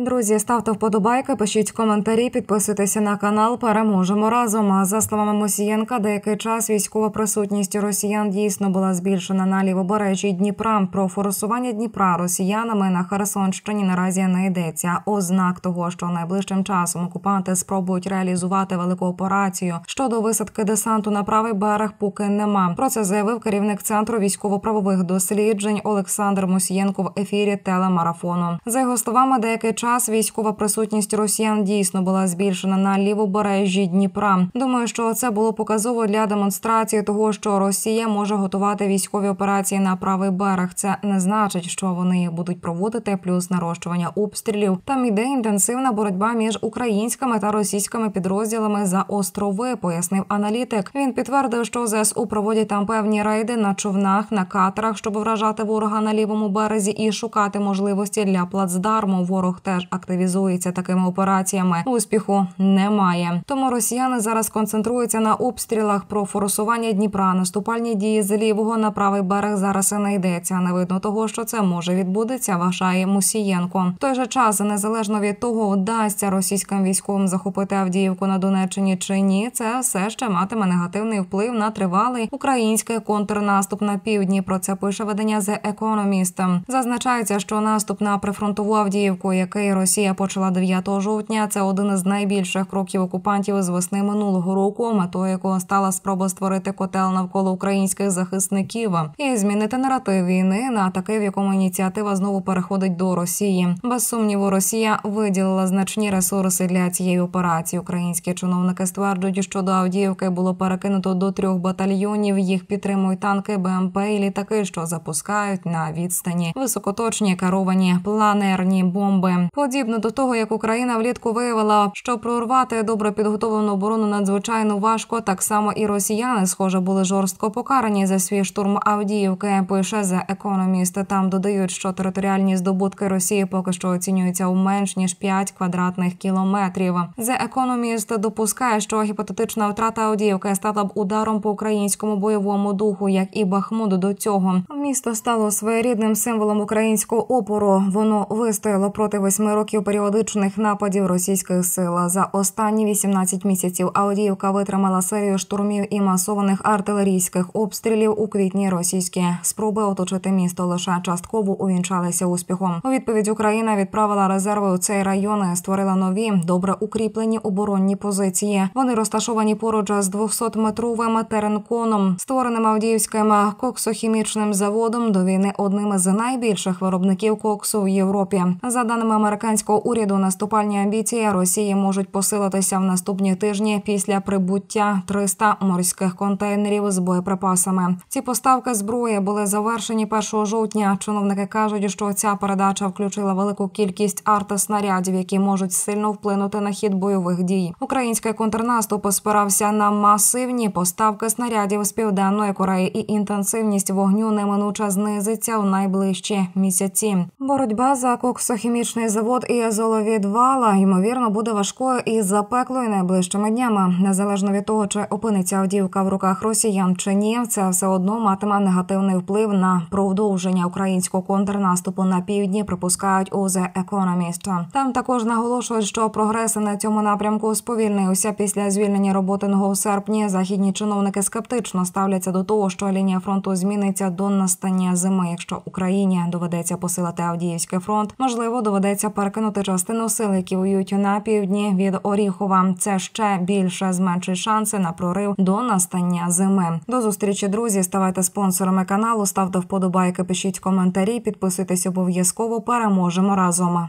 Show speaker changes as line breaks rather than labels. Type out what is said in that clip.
Друзі, ставте вподобайки, пишіть коментарі, підписуйтеся на канал. Переможемо разом. А За словами Мосієнка, деякий час військова присутність росіян дійсно була збільшена на лівобережжі Дніпра. Про форсування Дніпра росіянами на Херсонщині наразі не йдеться. Ознак того, що найближчим часом окупанти спробують реалізувати велику операцію щодо висадки десанту на правий берег, поки нема. Про це заявив керівник центру військово-правових досліджень Олександр Мосієнко в ефірі телемарафону. За його словами, деякий час військова присутність росіян дійсно була збільшена на лівобережжі Дніпра. Думаю, що це було показово для демонстрації того, що Росія може готувати військові операції на правий берег. Це не значить, що вони будуть проводити, плюс нарощування обстрілів. Там іде інтенсивна боротьба між українськими та російськими підрозділами за острови, пояснив аналітик. Він підтвердив, що ЗСУ проводять там певні рейди на човнах, на катерах, щоб вражати ворога на лівому березі і шукати можливості для плацдарму. Ворог теж активізується такими операціями. Успіху немає. Тому росіяни зараз концентруються на обстрілах про форсування Дніпра. Наступальні дії з лівого на правий берег зараз і не йдеться. Не видно того, що це може відбудеться. Вважає Мусієнко. В той же час, незалежно від того, вдасться російським військовим захопити Авдіївку на Донеччині чи ні, це все ще матиме негативний вплив на тривалий український контрнаступ на півдні. Про це пише видання The Economist. Зазначається, що наступ на прифронтову Авдіївку, який Росія почала 9 жовтня, це один із найбільших кроків окупантів з весни минулого року, метою якого стала спроба створити котел навколо українських захисників і змінити наратив війни на такий, в якому ініціатива знову переходить до Росії. Без сумніву, Росія виділила значні ресурси для цієї операції. Українські чиновники стверджують, що до Авдіївки було перекинуто до трьох батальйонів. Їх підтримують танки, БМП і літаки, що запускають на відстані високоточні керовані планерні бомби. Подібно до того, як Україна влітку виявила, що прорвати добре підготовлену оборону надзвичайно важко. Так само і росіяни, схоже, були жорстко покарані за свій штурм Авдіївки. Пише за економіст. Там додають, що територіальні здобутки Росії поки що оцінюються у менш ніж 5 квадратних кілометрів. За економіст допускає, що гіпотетична втрата Авдіївки стала б ударом по українському бойовому духу, як і Бахмут до цього. Місто стало своєрідним символом українського опору. Воно вистояло проти восьми років періодичних нападів російських сил. За останні 18 місяців Авдіївка витримала серію штурмів і масованих артилерійських обстрілів. У квітні російські спроби оточити місто лише частково увінчалися успіхом. У відповідь Україна відправила резерви у цей район, і створила нові добре укріплені оборонні позиції. Вони розташовані поруч з 200-метровим теренконом, створеним Авдіївським коксохімічним заводом до війни одним із найбільших виробників коксу в Європі. За даними американського уряду, наступальні амбіції Росії можуть посилитися в наступні тижні після прибуття 300 морських контейнерів з боєприпасами. Ці поставки зброї були завершені 1 жовтня. Чиновники кажуть, що ця передача включила велику кількість артиснарядів, які можуть сильно вплинути на хід бойових дій. Український контрнаступ спирався на масивні поставки снарядів з південної Кореї, і інтенсивність вогню неминуче знизиться у найближчі місяці. Боротьба за коксохімічний завод і азоловідвала ймовірно буде важкою і запеклою найближчими днями, незалежно від того, чи опиниться Авдіївка в руках росіян чи ні, це все одно матиме негативний вплив на продовження українського контрнаступу на півдні. Припускають у The Economist. Там також наголошують, що прогреси на цьому напрямку сповільнився після звільнення роботиного у серпні. Західні чиновники скептично ставляться до того, що лінія фронту зміниться до настання зими. Якщо Україні доведеться посилити Авдіївський фронт, можливо, доведеться перекинути частину сил, які воюють на півдні від Оріхова. Це ще більше зменшить шанси на прорив до настання зими. До зустрічі, друзі. Ставайте спонсорами каналу, ставте вподобайки, пишіть коментарі, підписуйтесь обов'язково. Переможемо разом.